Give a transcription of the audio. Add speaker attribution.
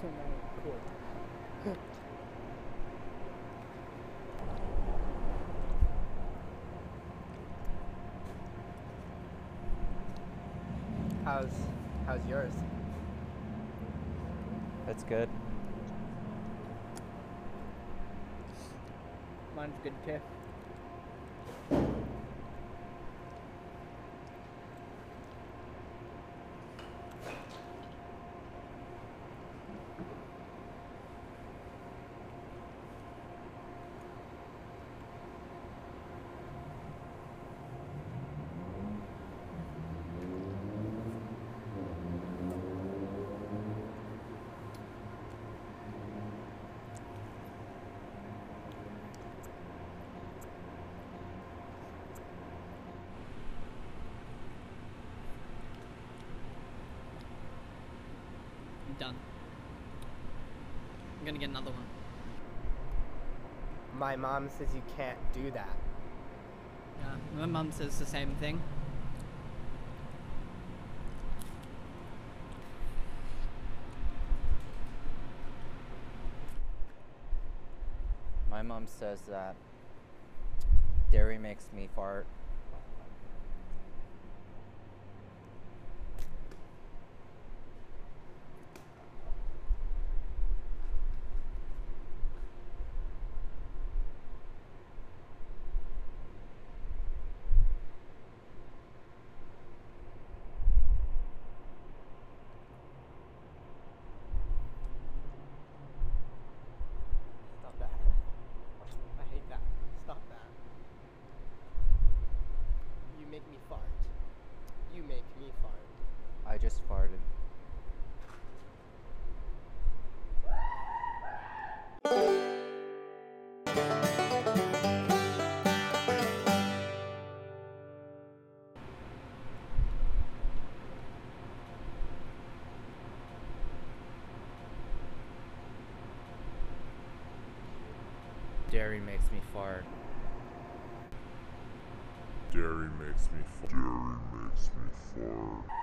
Speaker 1: So now, cool.
Speaker 2: How's how's yours?
Speaker 3: That's good.
Speaker 1: Mine's good too.
Speaker 4: Done. I'm gonna get another one.
Speaker 2: My mom says you can't do that.
Speaker 4: Yeah, my mom says the same thing.
Speaker 3: My mom says that dairy makes me fart.
Speaker 2: Stop that. I hate that. Stop that. You make me fart. You make me fart.
Speaker 3: I just farted. Dairy makes me fart.
Speaker 5: Dairy makes me fart. Dairy makes me fart.